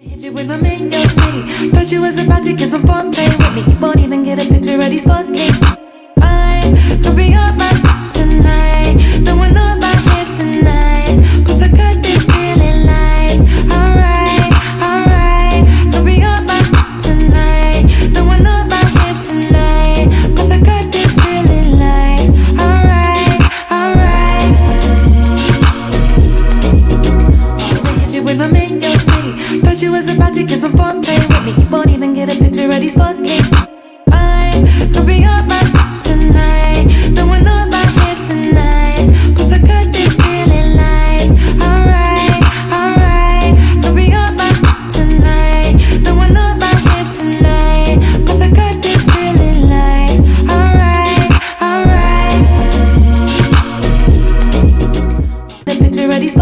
Hit you with my mango city. Thought you was about to get some playing with me. You won't even get a picture ready. you was about to get some foreplay with me. You won't even get a picture of these four cakes. could be up my tonight, tonight. I got this feeling. Alright, alright. Tonight, tonight. I got this feeling. Alright, alright. Picture of these